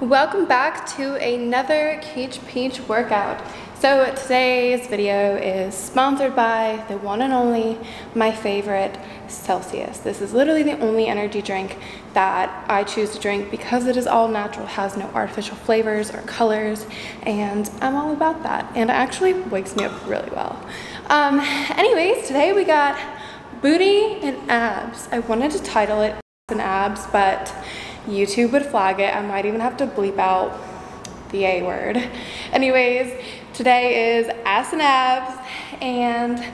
Welcome back to another Keech Peach workout. So today's video is sponsored by the one and only, my favorite, Celsius. This is literally the only energy drink that I choose to drink because it is all natural, has no artificial flavors or colors, and I'm all about that. And it actually wakes me up really well. Um, anyways, today we got booty and abs. I wanted to title it and abs, but YouTube would flag it. I might even have to bleep out the A word. Anyways, today is ass and abs, and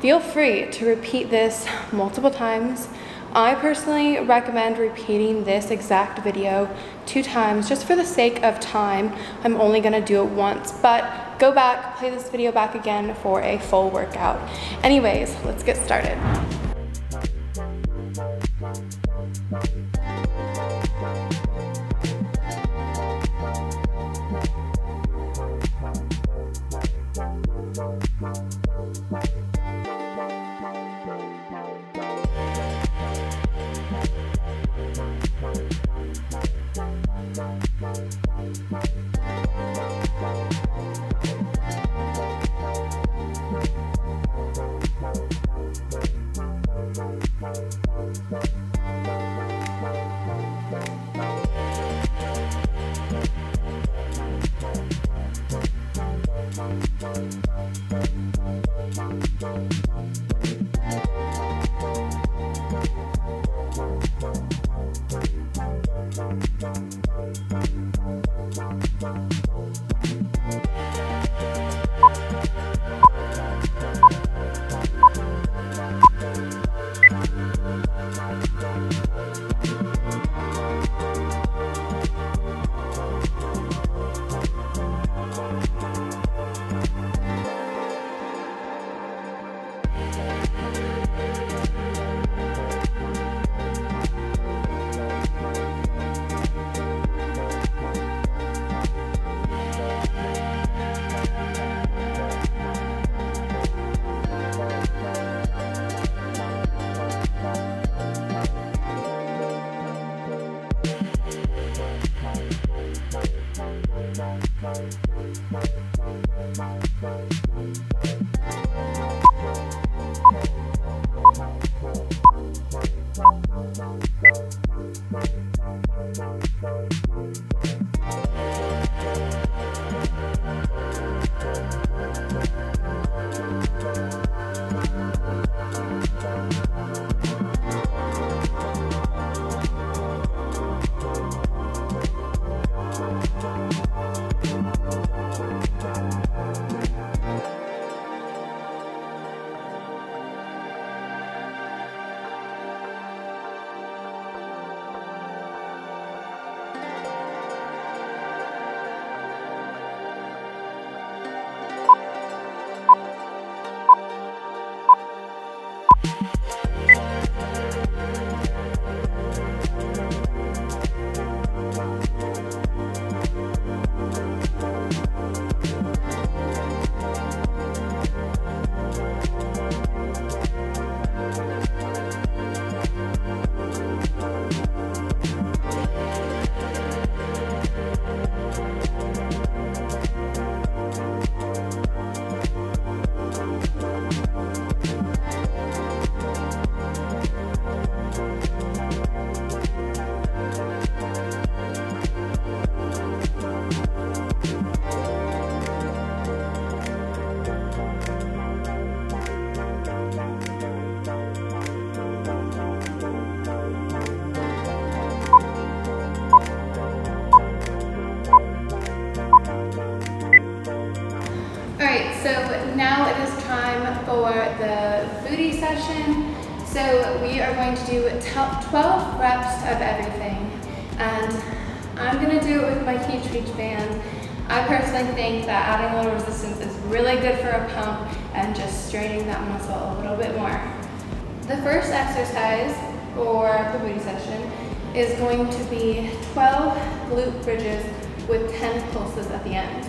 feel free to repeat this multiple times. I personally recommend repeating this exact video two times just for the sake of time. I'm only gonna do it once, but go back, play this video back again for a full workout. Anyways, let's get started. The booty session. So we are going to do 12 reps of everything. And I'm gonna do it with my Keech Peach band. I personally think that adding a little resistance is really good for a pump and just straining that muscle a little bit more. The first exercise for the booty session is going to be 12 glute bridges with 10 pulses at the end.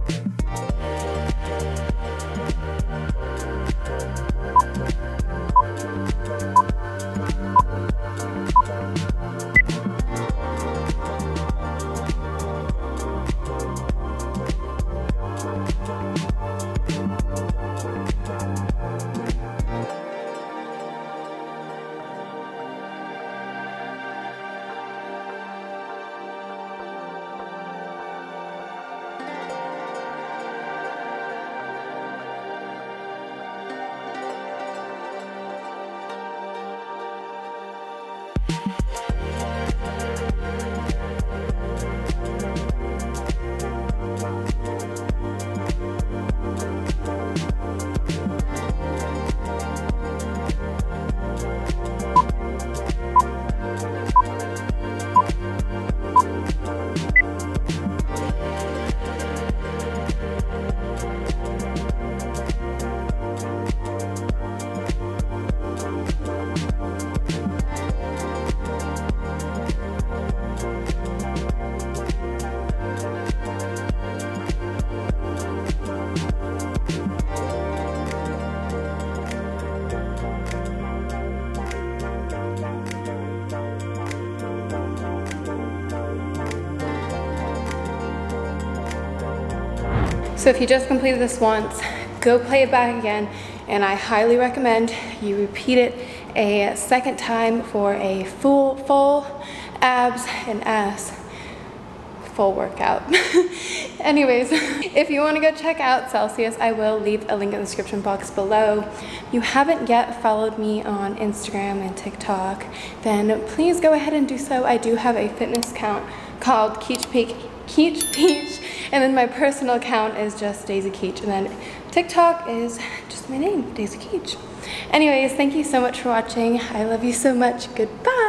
So if you just completed this once, go play it back again and I highly recommend you repeat it a second time for a full, full abs and ass full workout. Anyways, if you want to go check out Celsius, I will leave a link in the description box below. If you haven't yet followed me on Instagram and TikTok, then please go ahead and do so. I do have a fitness account called Keech Peak Keech Peach, and then my personal account is just Daisy Keech. and then TikTok is just my name, Daisy Keech. Anyways, thank you so much for watching. I love you so much. Goodbye.